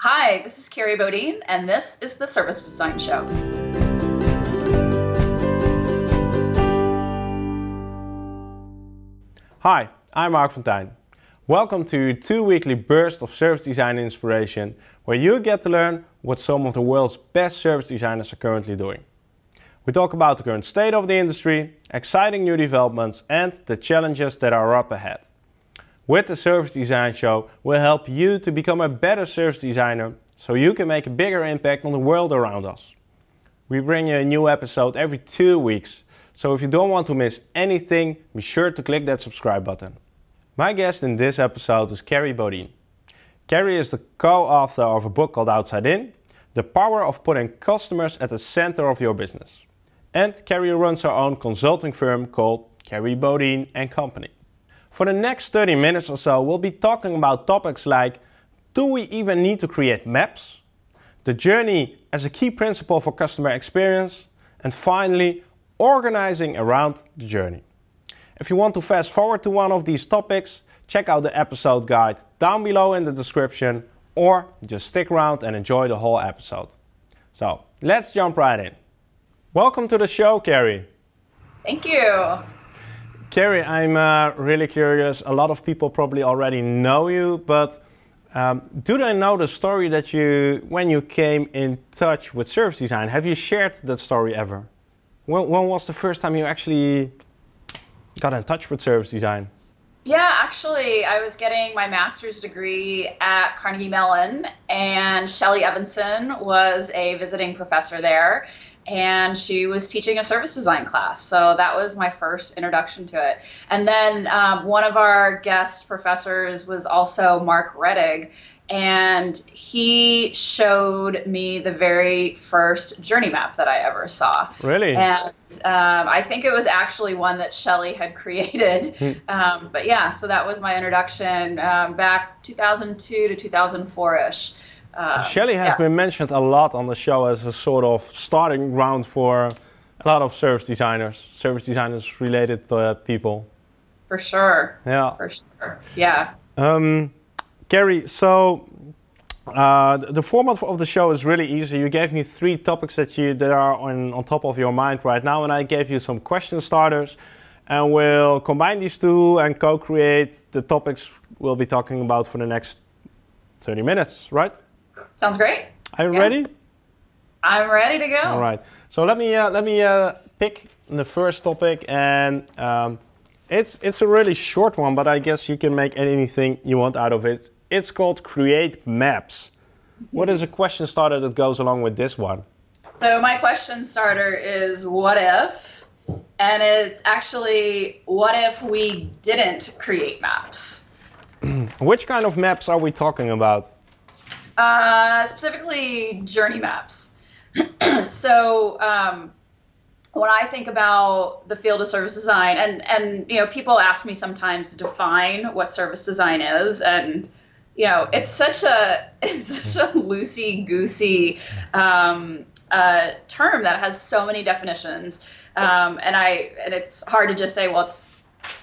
Hi, this is Kerry Bodine, and this is the Service Design Show. Hi, I'm Marc Fonteijn. Welcome to your two weekly bursts of service design inspiration, where you get to learn what some of the world's best service designers are currently doing. We talk about the current state of the industry, exciting new developments, and the challenges that are up ahead. With the Service Design Show, we'll help you to become a better service designer so you can make a bigger impact on the world around us. We bring you a new episode every two weeks, so if you don't want to miss anything, be sure to click that subscribe button. My guest in this episode is Kerry Bodine. Kerry is the co-author of a book called Outside In, The Power of Putting Customers at the Center of Your Business. And Kerry runs her own consulting firm called Kerry Bodine and Company. For the next 30 minutes or so, we'll be talking about topics like do we even need to create maps? The journey as a key principle for customer experience, and finally, organizing around the journey. If you want to fast forward to one of these topics, check out the episode guide down below in the description or just stick around and enjoy the whole episode. So let's jump right in. Welcome to the show, Kerry. Thank you. Kerry, I'm uh, really curious. A lot of people probably already know you, but um, do they know the story that you, when you came in touch with service design, have you shared that story ever? When, when was the first time you actually got in touch with service design? Yeah, actually, I was getting my master's degree at Carnegie Mellon, and Shelley Evenson was a visiting professor there, and she was teaching a service design class. So that was my first introduction to it. And then um, one of our guest professors was also Marc Rettig, and he showed me the very first journey map that I ever saw. Really? And um, I think it was actually one that Shelley had created. Hmm. um, but yeah, so that was my introduction um, back 2002 to 2004 ish. Uh, Shelley has yeah. been mentioned a lot on the show as a sort of starting ground for a lot of service designers, service designers related uh, people. For sure. Yeah. For sure. Yeah. Um, Kerry, so uh, the format of the show is really easy. You gave me three topics that you that are on, on top of your mind right now, and I gave you some question starters, and we'll combine these two and co-create the topics we'll be talking about for the next 30 minutes, right? Sounds great. Are you Yeah. ready? I'm ready to go. All right. So let me uh, let me uh, pick the first topic, and um, it's it's a really short one, but I guess you can make anything you want out of it. It's called create maps. What is a question starter that goes along with this one? So my question starter is what if? And it's actually what if we didn't create maps? Which kind of maps are we talking about? Uh, specifically journey maps. so um, when I think about the field of service design, and and you know, people ask me sometimes to define what service design is, and you know, it's such a it's such a loosey goosey um, uh, term that has so many definitions, um, and I and it's hard to just say, well, it's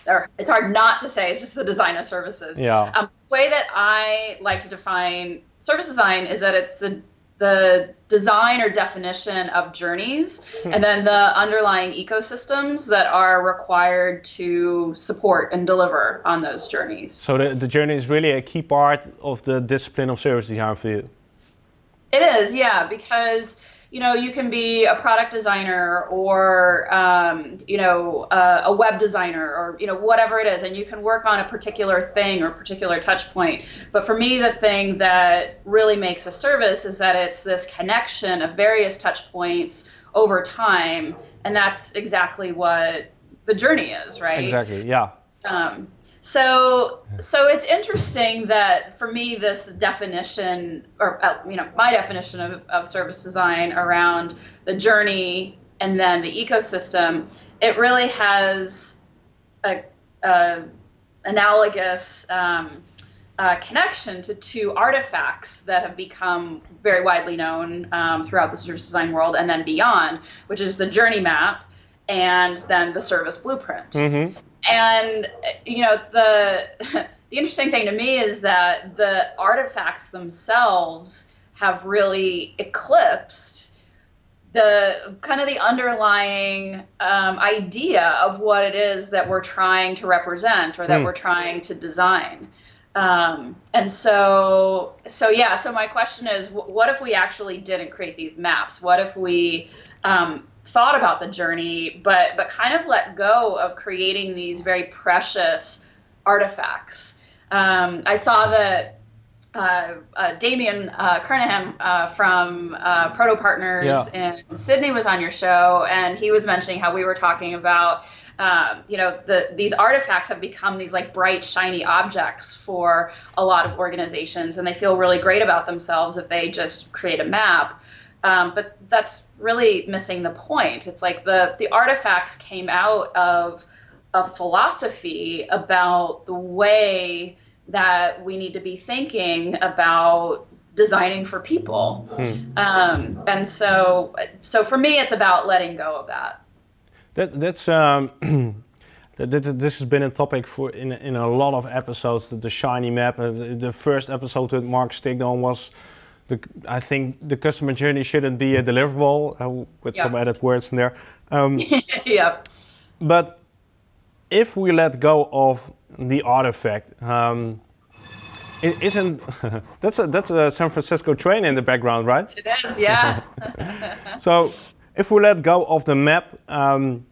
or it's hard not to say it's just the design of services. Yeah. Um, the way that I like to define service design is that it's the the design or definition of journeys hmm. and then the underlying ecosystems that are required to support and deliver on those journeys. So the, the journey is really a key part of the discipline of service design for you. It is, yeah, because you know you can be a product designer or um, you know uh, a web designer or you know whatever it is, and you can work on a particular thing or particular touch point. But for me, the thing that really makes a service is that it's this connection of various touch points over time, and that's exactly what the journey is, right? Exactly. Yeah. Um, so, so it's interesting that for me, this definition, or uh, you know, my definition of, of service design around the journey and then the ecosystem, it really has a, a analogous um, uh, connection to two artifacts that have become very widely known um, throughout the service design world and then beyond, which is the journey map and then the service blueprint Mm-hmm. And you know the the interesting thing to me is that the artifacts themselves have really eclipsed the kind of the underlying um, idea of what it is that we're trying to represent or that mm. we're trying to design. Um, and so, so yeah. So my question is, what if we actually didn't create these maps? What if we um, thought about the journey, but but kind of let go of creating these very precious artifacts? Um, I saw that uh, uh, Damian uh, Kernahan uh, from uh, Proto Partners yeah. in Sydney was on your show, and he was mentioning how we were talking about um, you know, the, these artifacts have become these like bright, shiny objects for a lot of organizations, and they feel really great about themselves if they just create a map. Um, but that's really missing the point. It's like the the artifacts came out of a philosophy about the way that we need to be thinking about designing for people. Hmm. Um, and so, so for me, it's about letting go of that. That that's um, that, that, this has been a topic for in in a lot of episodes. The, the shiny map. Uh, the, the, first episode with Marc Stickdorn was. The, I think the customer journey shouldn't be a deliverable uh, with some added words in there. Um, yeah. But if we let go of the artifact, um, it isn't that's a that's a San Francisco train in the background, right? It is, yeah. so if we let go of the map, um,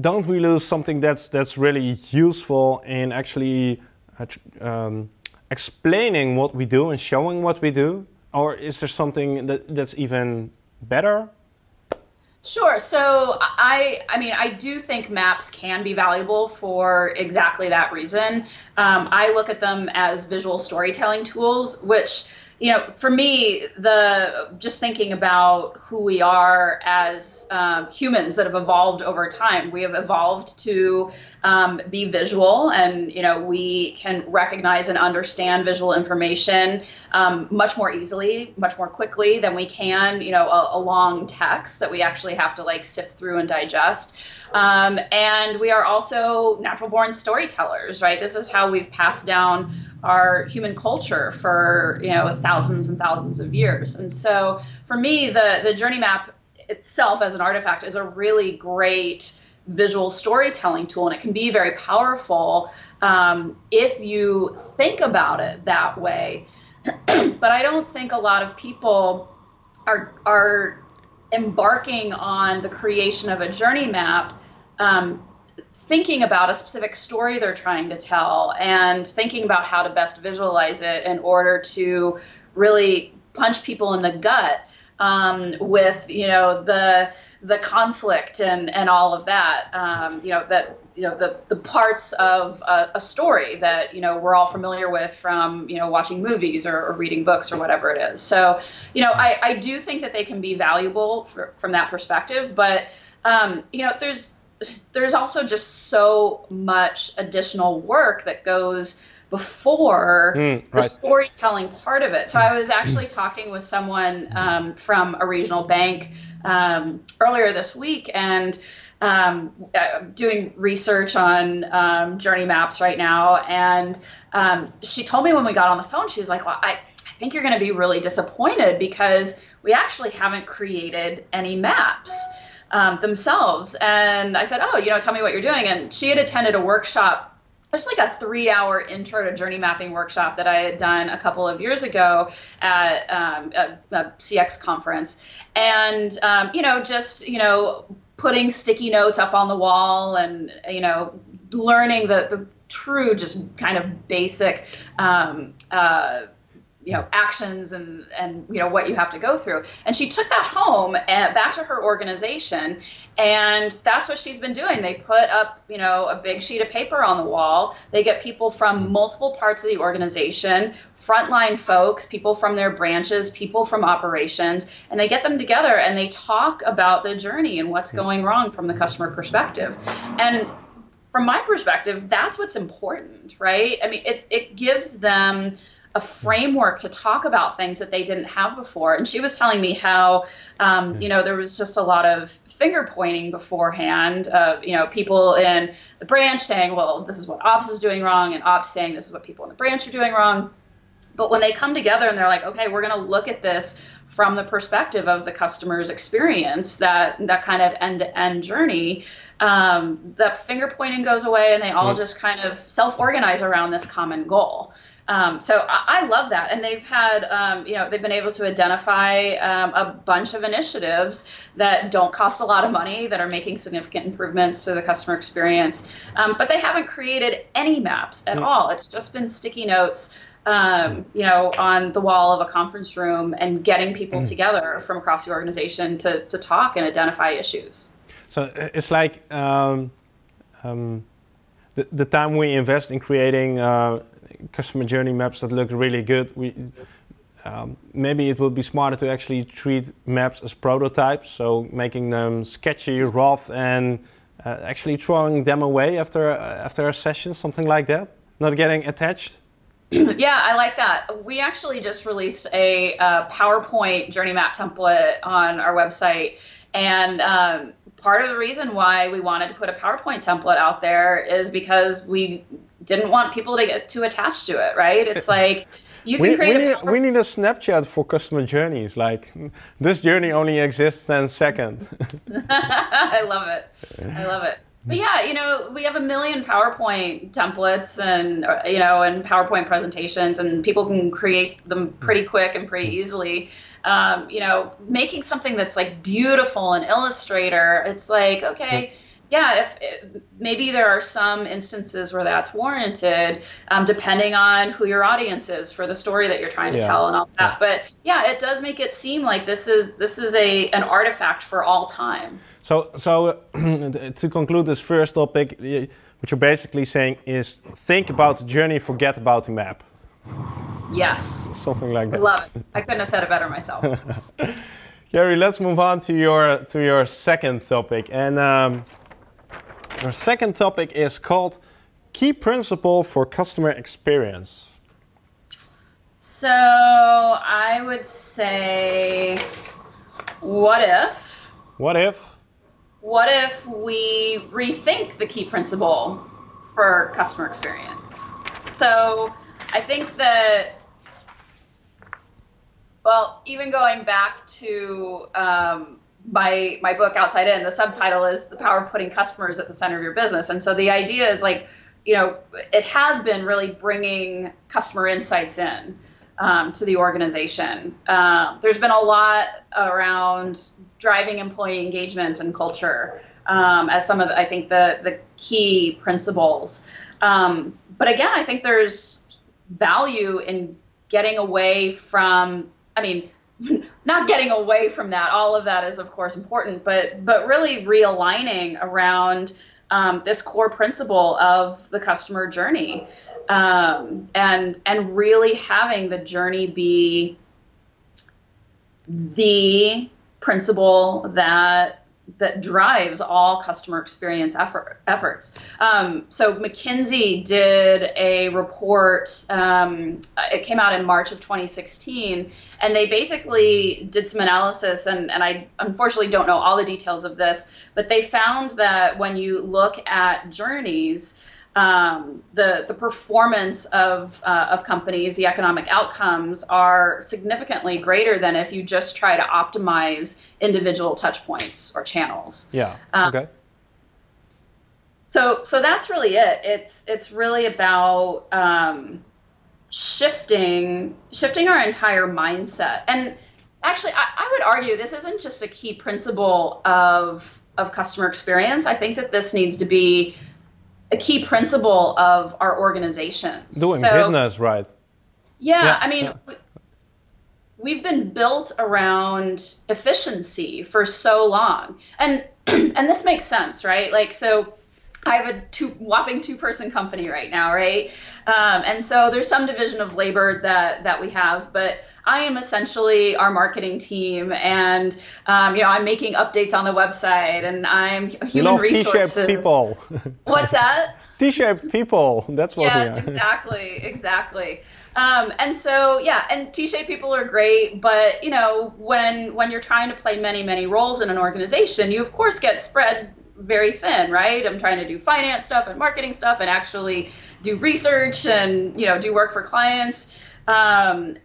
don't we lose something that's that's really useful in actually uh, um, explaining what we do and showing what we do, or is there something that that's even better? Sure. So I, I mean, I do think maps can be valuable for exactly that reason. Um, I look at them as visual storytelling tools, which you know, for me, the just thinking about who we are as um, humans that have evolved over time, we have evolved to um, be visual, and you know, we can recognize and understand visual information um, much more easily, much more quickly than we can, you know, a, a long text that we actually have to like sift through and digest. Um, and we are also natural born storytellers, right? This is how we've passed down our human culture for you know thousands and thousands of years. And so for me, the the journey map itself as an artifact is a really great visual storytelling tool, and it can be very powerful um, if you think about it that way. but I don't think a lot of people are are embarking on the creation of a journey map um, thinking about a specific story they're trying to tell and thinking about how to best visualize it in order to really punch people in the gut um, with you know the the conflict and and all of that um, you know that you know the the parts of a, a, story that you know we're all familiar with from you know watching movies or, or reading books or whatever it is. So you know I, I do think that they can be valuable for, from that perspective but um, you know there's there's also just so much additional work that goes before mm, right. the storytelling part of it. So I was actually talking with someone um, from a regional bank um, earlier this week and um, uh, doing research on um, journey maps right now. And um, she told me when we got on the phone, she was like, well, I, I think you're going to be really disappointed because we actually haven't created any maps um, themselves. And I said, Oh, you know, tell me what you're doing. And she had attended a workshop it's like a three hour intro to journey mapping workshop that I had done a couple of years ago at um, a, a, CX conference. And, um, you know, just, you know, putting sticky notes up on the wall and, you know, learning the, the true, just kind of basic um, uh, you know actions and and you know what you have to go through. And she took that home and back to her organization and that's what she's been doing. They put up you know a big sheet of paper on the wall. They get people from multiple parts of the organization frontline folks people from their branches people from operations and they get them together and they talk about the journey and what's hmm. going wrong from the customer perspective. And from my perspective that's what's important right? I mean it, it gives them a framework to talk about things that they didn't have before. And she was telling me how, um, you know, there was just a lot of finger pointing beforehand. Uh, you know, people in the branch saying, well, this is what ops is doing wrong, and ops saying this is what people in the branch are doing wrong. But when they come together and they're like, okay, we're going to look at this from the perspective of the customer's experience, that that kind of end-to-end journey, um, that finger pointing goes away, and they all just kind of self-organize around this common goal. Um, so I, I, love that, and they've had, um, you know, they've been able to identify um, a bunch of initiatives that don't cost a lot of money, that are making significant improvements to the customer experience, um, but they haven't created any maps at mm. all. It's just been sticky notes. Um, you know, on the wall of a conference room and getting people mm. together from across the organization to, to talk and identify issues. So uh, it's like um, the, the time we invest in creating uh, customer journey maps that look really good. We, um, maybe it would be smarter to actually treat maps as prototypes, so making them sketchy, rough, and uh, actually throwing them away after uh, after a session, something like that. Not getting attached. yeah, I like that. We actually just released a uh, PowerPoint journey map template on our website, and um, part of the reason why we wanted to put a PowerPoint template out there is because we didn't want people to get too attached to it, right? It's like you can we, create. We need, we need a Snapchat for customer journeys. Like this journey only exists 10 seconds. I love it. I love it. But yeah, you know, we have a million PowerPoint templates and uh, you know, and PowerPoint presentations, and people can create them pretty quick and pretty easily. Um, you know, making something that's like beautiful in Illustrator, it's like okay yeah, if, if, maybe there are some instances where that's warranted, um, depending on who your audience is for the story that you're trying to yeah. tell and all that. Yeah. But yeah, it does make it seem like this is this is a an artifact for all time. So so to conclude this first topic, what you're basically saying is think about the journey, forget about the map. Yes. Something like that. I love it. I couldn't have said it better myself. Kerry, let's move on to your to your second topic and. Um, our second topic is called Key Principle for Customer Experience. So I would say, what if? What if? What if we rethink the key principle for customer experience? So I think that, well, even going back to um, my my book outside in the subtitle is the power of putting customers at the center of your business. And so the idea is like you know it has been really bringing customer insights in um, to the organization. Uh, there's been a lot around driving employee engagement and culture um, as some of the, i think the the key principles. Um, but again i think there's value in getting away from i mean not getting away from that. All of that is, of course, important, but but really realigning around um, this core principle of the customer journey, um, and and really having the journey be the principle that that drives all customer experience effort, efforts. Um, so McKinsey did a report. Um, it came out in March of 2016, and they basically did some analysis. And, and I unfortunately don't know all the details of this, but they found that when you look at journeys, um, the the performance of uh, of companies, the economic outcomes are significantly greater than if you just try to optimize individual touch points or channels. Yeah. Um, okay. So so that's really it. It's it's really about um, shifting shifting our entire mindset. And actually, I, I would argue this isn't just a key principle of of customer experience. I think that this needs to be a key principle of our organizations. Doing so, business right. Yeah, yeah I mean, yeah. we've been built around efficiency for so long, and and this makes sense, right? Like, so I have a two whopping two person company right now, right? Um, and so there's some division of labor that that we have, but I am essentially our marketing team, and um, you know I'm making updates on the website, and I'm human Love resources. T-shaped people. What's that? T-shaped people. That's what yes, we are. exactly, exactly. Um, and so yeah, and T-shaped people are great, but you know when when you're trying to play many many roles in an organization, you of course get spread very thin, right? I'm trying to do finance stuff and marketing stuff and actually do research and you know do work for clients. Um,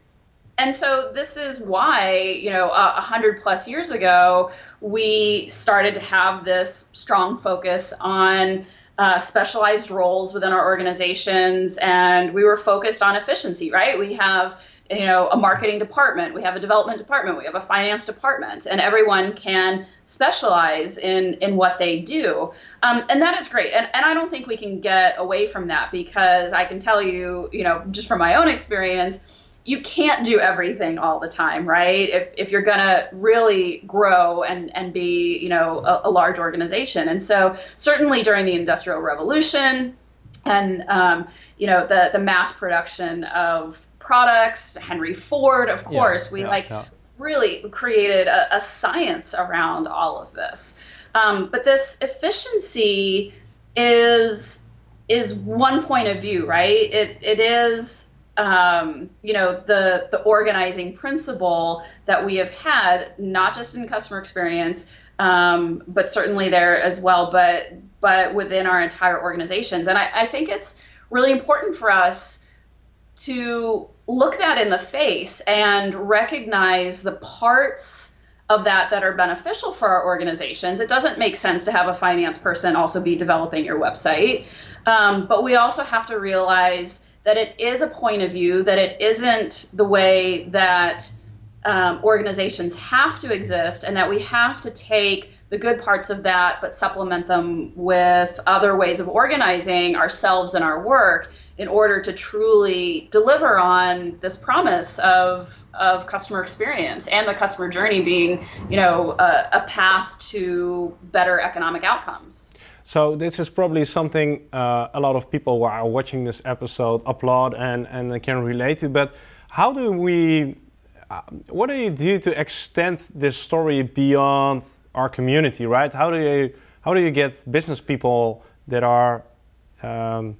and so this is why you know a hundred plus years ago we started to have this strong focus on uh, specialized roles within our organizations, and we were focused on efficiency. Right? We have you know a marketing department, we have a development department, we have a finance department, and everyone can specialize in in what they do, um, and that is great. And and I don't think we can get away from that because I can tell you, you know, just from my own experience you can't do everything all the time, right? If, if you're going to really grow and, and be, you know, a, a, large organization. And so certainly during the Industrial Revolution and, um, you know, the, the mass production of products, Henry Ford, of course, yeah, we yeah, like yeah. really created a, a, science around all of this. Um, but this efficiency is is one point of view, right? It, it is um, you know the the organizing principle that we have had, not just in customer experience, um, but certainly there as well, but but within our entire organizations. And I, I think it's really important for us to look that in the face and recognize the parts of that that are beneficial for our organizations. It doesn't make sense to have a finance person also be developing your website, um, but we also have to realize that it is a point of view, that it isn't the way that um, organizations have to exist, and that we have to take the good parts of that, but supplement them with other ways of organizing ourselves and our work in order to truly deliver on this promise of of customer experience and the customer journey being, you know, a, a path to better economic outcomes. So this is probably something uh, a lot of people who are watching this episode applaud and, and can relate to. But how do we, uh, what do you do to extend this story beyond our community, right? How do you, how do you get business people that are um,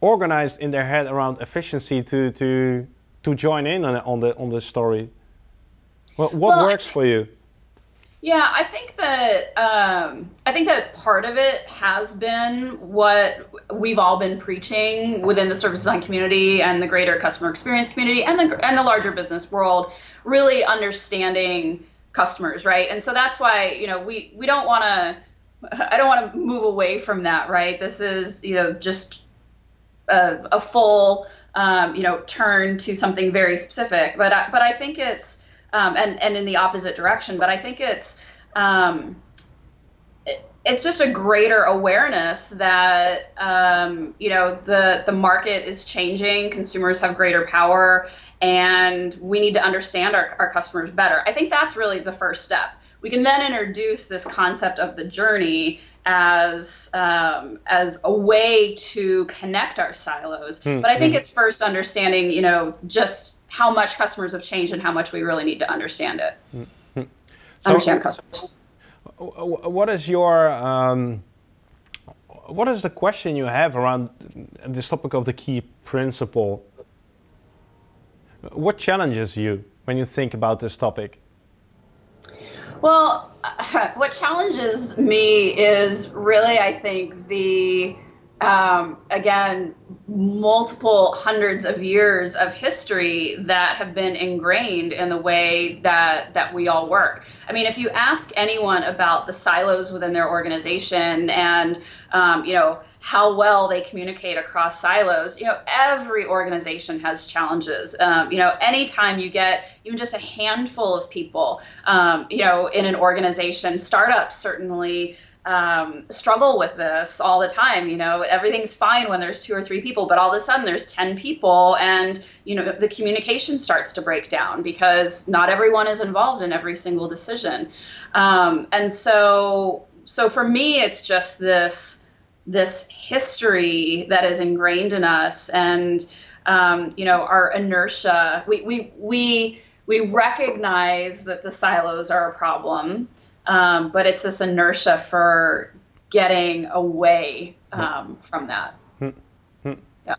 organized in their head around efficiency to, to, to join in on, on, the, on the story? What, what well, works for you? Yeah, I think that um, I think that part of it has been what we've all been preaching within the service design community and the greater customer experience community and the and the larger business world, really understanding customers, right? And so that's why you know we we don't want to. I don't want to move away from that, right? This is you know just a, a full um, you know turn to something very specific, but I, but I think it's um, and and in the opposite direction. But I think it's um, it, it's just a greater awareness that um, you know the the market is changing, consumers have greater power, and we need to understand our, our customers better. I think that's really the first step. We can then introduce this concept of the journey as um, as a way to connect our silos. Mm-hmm. But I think hmm. it's first understanding, you know, just how much customers have changed and how much we really need to understand it. Mm-hmm. So understand customers. What is your um, what is the question you have around this topic of the key principle? What challenges you when you think about this topic? Well, what challenges me is really, I think, the um, again, multiple hundreds of years of history that have been ingrained in the way that that we all work. I mean, if you ask anyone about the silos within their organization and um, you know how well they communicate across silos, you know, every organization has challenges. Um, you know, anytime you get even just a handful of people, um, you know, in an organization, startups certainly um, struggle with this all the time. You know, everything's fine when there's two or three people, but all of a sudden there's 10 people and, you know, the communication starts to break down because not everyone is involved in every single decision. Um, and so, so for me, it's just this, this history that is ingrained in us and, um, you know, our inertia. We, we, we, we recognize that the silos are a problem um, but it's this inertia for getting away um, from that. Hmm. Hmm. Yeah,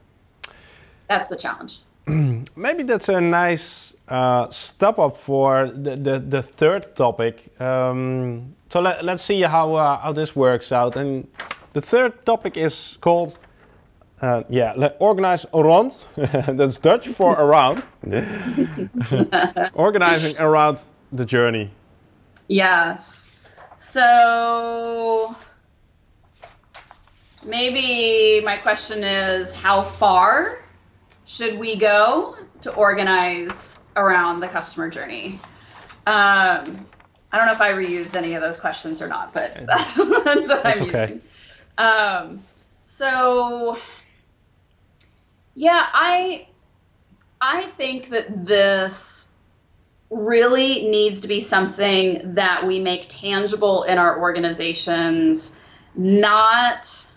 that's the challenge. maybe that's a nice uh, step up for the, the, the third topic. Um, so let, us see how, uh, how this works out. And the third topic is called, uh, yeah, organize around. that's Dutch for around. Organizing around the journey. Yes. So maybe my question is how far should we go to organize around the customer journey? Um, I don't know if I reused any of those questions or not, but that's, that's what that's I'm okay. using. Um, so, yeah, I I think that this really needs to be something that we make tangible in our organizations, not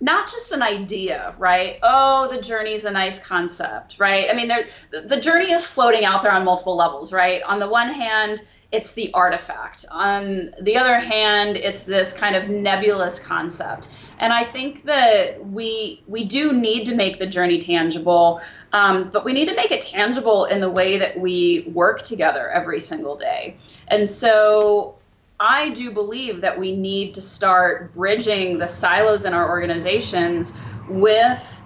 not just an idea, right? Oh, the journey is a nice concept, right? I mean, the journey is floating out there on multiple levels, right? On the one hand, it's the artifact. On the other hand, it's this kind of nebulous concept. And I think that we we do need to make the journey tangible, um, but we need to make it tangible in the way that we work together every single day. And so I do believe that we need to start bridging the silos in our organizations with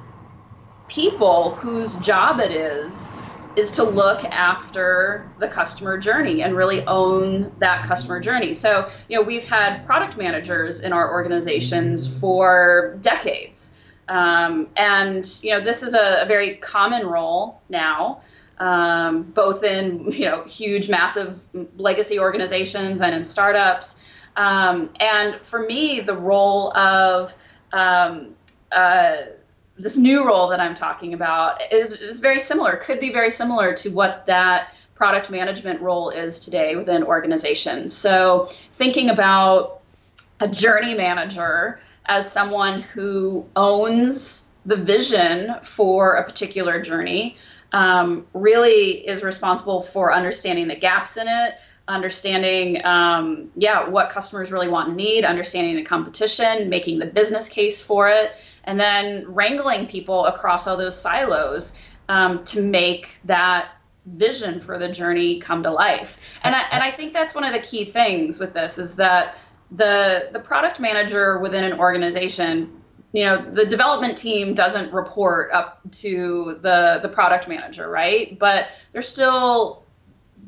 people whose job it is is to look after the customer journey and really own that customer journey. So, you know, we've had product managers in our organizations for decades. Um, and, you know, this is a, a very common role now um, both in you know huge, massive legacy organizations and in startups. Um, and for me, the role of um, uh, this new role that I'm talking about is, is very similar, could be very similar to what that product management role is today within organizations. So, thinking about a journey manager as someone who owns the vision for a particular journey, um, really is responsible for understanding the gaps in it, understanding, um, yeah, what customers really want and need, understanding the competition, making the business case for it, and then wrangling people across all those silos um, to make that vision for the journey come to life. And I, and I think that's one of the key things with this is that the the product manager within an organization you know the development team doesn't report up to the the product manager right but they're still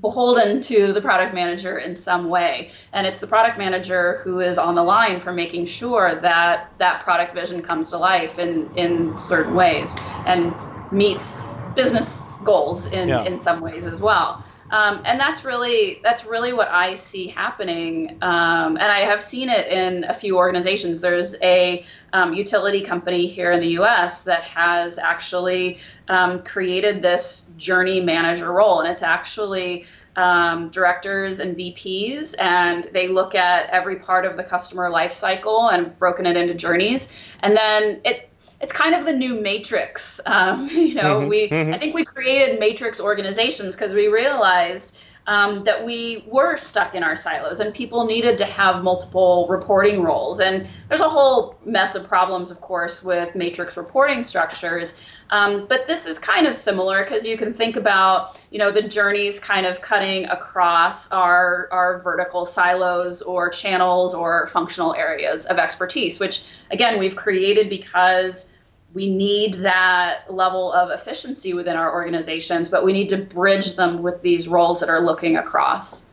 beholden to the product manager in some way and it's the product manager who is on the line for making sure that that product vision comes to life in in certain ways and meets business goals in yeah. in some ways as well um, and that's really that's really what I see happening, um, and I have seen it in a few organizations. There's a um, utility company here in the U.S. that has actually um, created this journey manager role, and it's actually um, directors and VPs, and they look at every part of the customer life cycle and broken it into journeys, and then it it's kind of the new matrix. Um, you know, mm-hmm, we mm-hmm. I think we created matrix organizations because we realized um, that we were stuck in our silos and people needed to have multiple reporting roles. And there's a whole mess of problems, of course, with matrix reporting structures. Um, but this is kind of similar because you can think about, you know, the journeys kind of cutting across our, our vertical silos or channels or functional areas of expertise, which again, we've created because we need that level of efficiency within our organizations, but we need to bridge them with these roles that are looking across.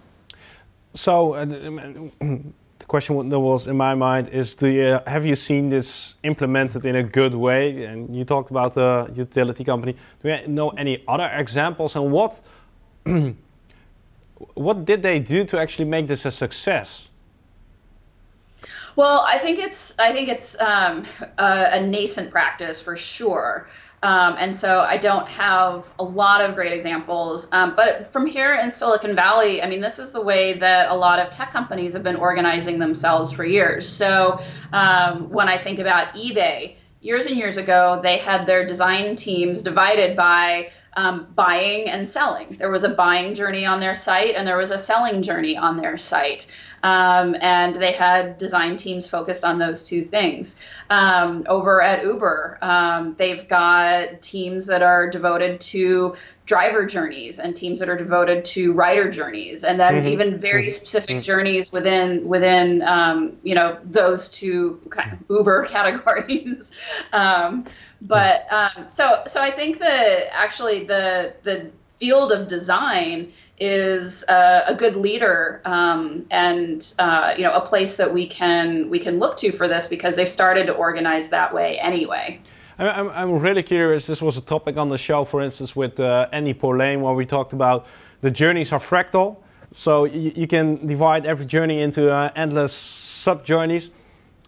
So, uh, the question that was in my mind is: Do you, have you seen this implemented in a good way? And you talked about the utility company. Do you know any other examples, and what what did they do to actually make this a success? Well, I think it's I think it's um, a, a, nascent practice for sure. Um, and so I don't have a lot of great examples. Um, but from here in Silicon Valley, I mean, this is the way that a lot of tech companies have been organizing themselves for years. So um, when I think about eBay, years and years ago, they had their design teams divided by um, buying and selling. There was a buying journey on their site, and there was a selling journey on their site. Um, and they had design teams focused on those two things. Um, over at Uber, um, they've got teams that are devoted to driver journeys and teams that are devoted to rider journeys, and then mm-hmm. even very mm-hmm. specific mm-hmm. journeys within within um, you know those two kind of Uber categories. um, but um, so so I think that actually the the field of design is uh, a good leader um, and uh, you know a place that we can we can look to for this because they've started to organize that way anyway. I'm, I'm really curious. This was a topic on the show, for instance, with uh, Andy Polaine, where we talked about the journeys are fractal. So you, you can divide every journey into uh, endless sub journeys.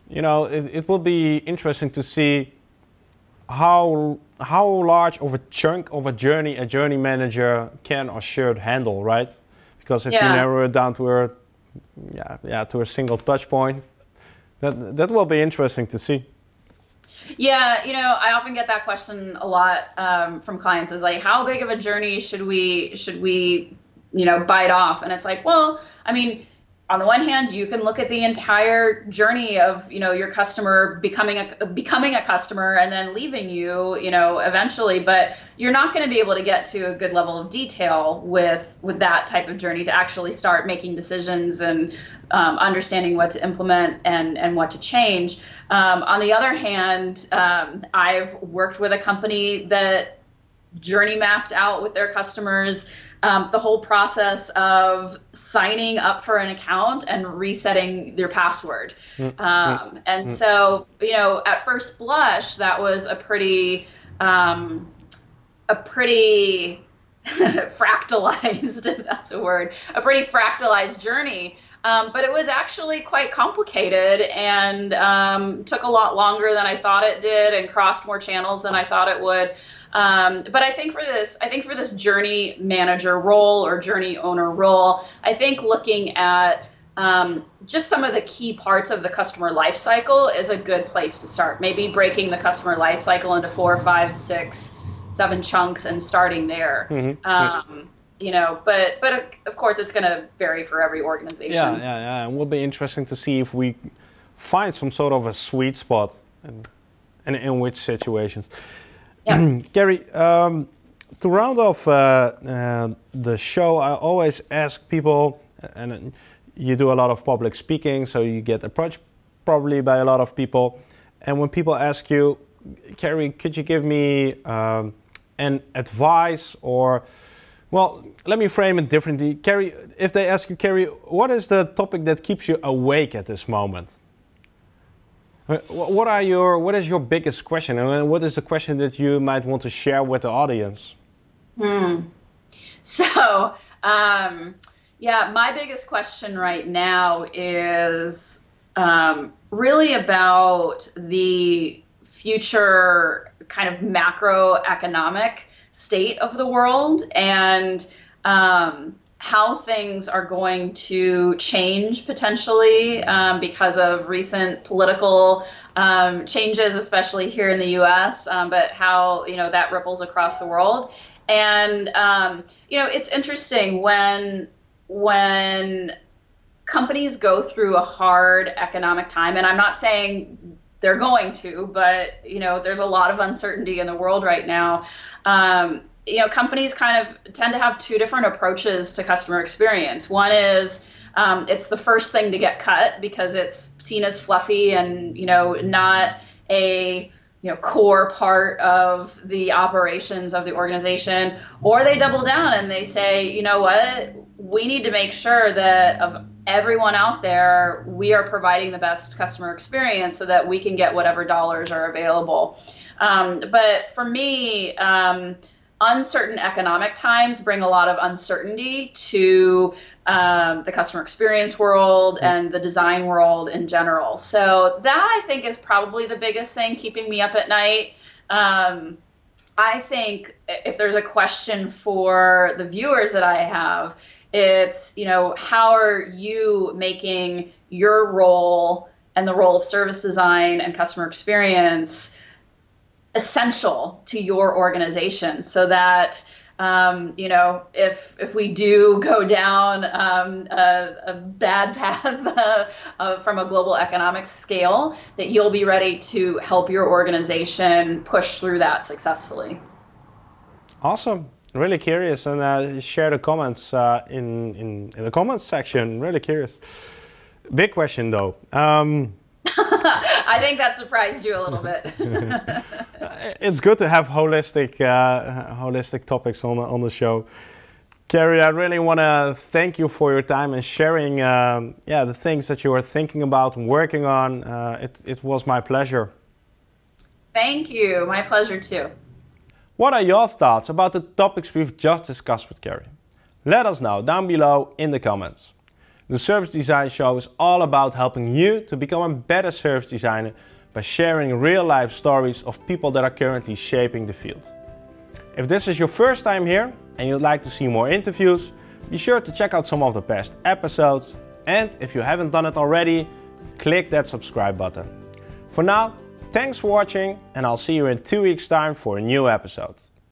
You know, it, it will be interesting to see how how large of a chunk of a journey a journey manager can or should handle, right? Because if yeah. you narrow it down to a yeah yeah to a single touch point, that that will be interesting to see. Yeah, you know, I often get that question a lot um, from clients. Is like, how big of a journey should we should we you know bite off? And it's like, well, I mean on the one hand, you can look at the entire journey of you know your customer becoming a becoming a customer and then leaving you, you know, eventually. But you're not going to be able to get to a good level of detail with with that type of journey to actually start making decisions and um, understanding what to implement and and what to change. Um, on the other hand, um, I've worked with a company that journey mapped out with their customers um, the whole process of signing up for an account and resetting your password. Mm-hmm. Um, and mm-hmm. so, you know, at first blush, that was a pretty, um, a pretty fractalized, if that's a word, a pretty fractalized journey. Um, but it was actually quite complicated and um, took a lot longer than I thought it did and crossed more channels than I thought it would. Um, but I think for this, I think for this journey manager role or journey owner role, I think looking at um, just some of the key parts of the customer life cycle is a good place to start. Maybe breaking the customer life cycle into four, five, six, seven chunks and starting there. Mm-hmm. Um, you know, but but of course it's going to vary for every organization. Yeah, yeah, yeah. It will be interesting to see if we find some sort of a sweet spot and, and in which situations. Yeah. Kerry, um, to round off uh, uh, the show, I always ask people, and you do a lot of public speaking, so you get approached probably by a lot of people. And when people ask you, Kerry, could you give me um, an advice or, well, let me frame it differently. Kerry, if they ask you, Kerry, what is the topic that keeps you awake at this moment? Uh, what are your what is your biggest question, and what is the question that you might want to share with the audience? Hmm. So, um, yeah, my biggest question right now is um, really about the future kind of macroeconomic state of the world and um, how things are going to change potentially um, because of recent political um, changes, especially here in the U.S., um, but how you know that ripples across the world. And um, you know, it's interesting when when companies go through a hard economic time, and I'm not saying they're going to, but you know, there's a lot of uncertainty in the world right now. Um, you know, companies kind of tend to have two different approaches to customer experience. One is um, it's the first thing to get cut because it's seen as fluffy and you know not a you know core part of the operations of the organization. Or they double down and they say you know what? We need to make sure that of everyone out there we are providing the best customer experience so that we can get whatever dollars are available. Um, but for me um, uncertain economic times bring a lot of uncertainty to um, the customer experience world mm. and the design world in general. So that I think is probably the biggest thing keeping me up at night. Um, I think if there's a question for the viewers that I have, it's you know how are you making your role and the role of service design and customer experience essential to your organization so that um, you know, if if we do go down um, a, a, bad path uh, uh, from a global economic scale, that you'll be ready to help your organization push through that successfully. Awesome. Really curious, and uh, share the comments uh, in, in, in the comments section. Really curious. Big question though. Um, I think that surprised you a little bit. it's good to have holistic, uh, holistic topics on on the show. Kerry, I really want to thank you for your time and sharing, um, yeah, the things that you are thinking about and working on. Uh, it, it was my pleasure. Thank you. My pleasure too. What are your thoughts about the topics we've just discussed with Kerry? Let us know down below in the comments. The Service Design Show is all about helping you to become a better service designer by sharing real life stories of people that are currently shaping the field. If this is your first time here and you'd like to see more interviews, be sure to check out some of the past episodes and if you haven't done it already, click that subscribe button. For now, thanks for watching and I'll see you in two weeks time for a new episode.